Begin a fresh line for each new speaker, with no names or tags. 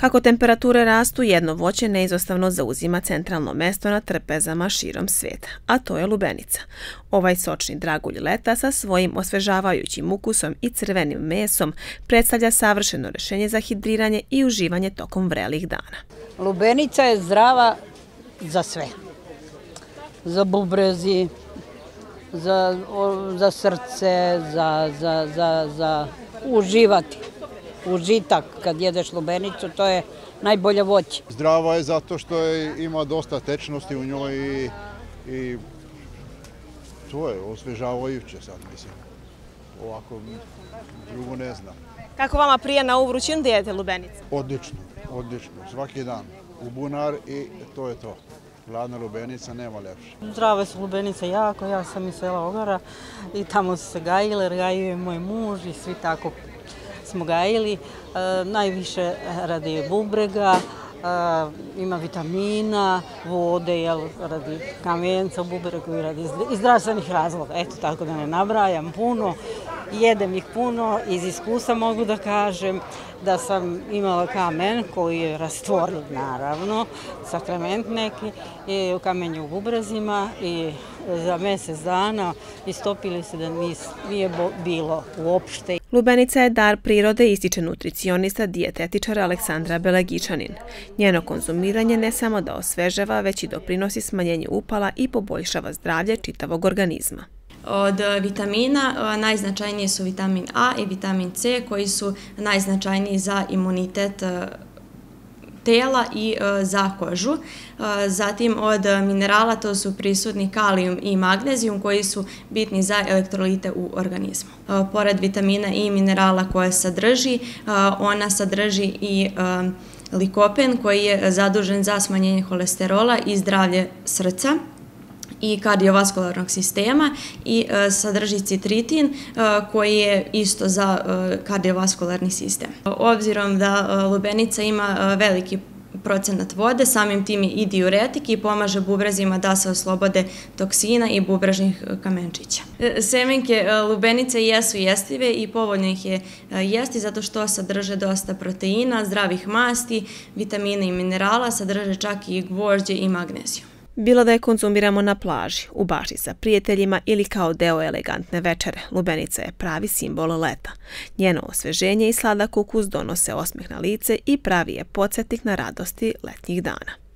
Kako temperature rastu, jedno voće neizostavno zauzima centralno mesto na trpezama širom sveta, a to je lubenica. Ovaj sočni dragulj leta sa svojim osvežavajućim ukusom i crvenim mesom predstavlja savršeno rešenje za hidriranje i uživanje tokom vrelih dana.
Lubenica je zdrava za sve. Za bubrezi, za, za srce, za, za, za, za uživati užitak kad jedeš lubenicu, to je najbolja voće.
Zdrava je zato što je, ima dosta tečnosti u njoj i, i to je osvežavajuće sad, mislim. Ovako, drugo ne znam.
Kako vama prije na ovu vrućinu da jedete lubenicu?
Odlično, odlično, svaki dan. U bunar i to je to. Gladna lubenica nema lepše.
Zdrave su lubenice jako, ja sam iz sela Ogara i tamo su se gajile, gajio je moj muž i svi tako smo gajili, e, najviše radi bubrega, e, ima vitamina, vode, jel, radi kamenca u bubregu i radi zdravstvenih razloga. Eto, tako da ne nabrajam puno, jedem ih puno, iz iskusa mogu da kažem da sam imala kamen koji je rastvorljiv naravno, sakrament neki, i u kamenju u bubrezima i za mjesec dana istopili se da nije bilo uopšte.
Lubenica je dar prirode ističe nutricionista dijetetičara Aleksandra Belegičanin. Njeno konzumiranje ne samo da osvežava, već i doprinosi smanjenju upala i poboljšava zdravlje čitavog organizma.
Od vitamina najznačajniji su vitamin A i vitamin C koji su najznačajniji za imunitet tela i e, za kožu. E, zatim od minerala to su prisutni kalijum i magnezijum koji su bitni za elektrolite u organizmu. E, pored vitamina i minerala koje sadrži, e, ona sadrži i e, likopen koji je zadužen za smanjenje holesterola i zdravlje srca i kardiovaskularnog sistema i e, sadrži citritin e, koji je isto za e, kardiovaskularni sistem. Obzirom da e, lubenica ima e, veliki procenat vode, samim tim i diuretik i pomaže bubrezima da se oslobode toksina i bubrežnih e, kamenčića. Semenke lubenice jesu jestive i povoljno ih je jesti zato što sadrže dosta proteina, zdravih masti, vitamina i minerala, sadrže čak i gvožđe i magneziju.
Bilo da je konzumiramo na plaži, u baši sa prijateljima ili kao deo elegantne večere, lubenica je pravi simbol leta. Njeno osveženje i sladak ukus donose osmeh na lice i pravi je podsjetnik na radosti letnjih dana.